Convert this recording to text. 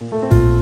Música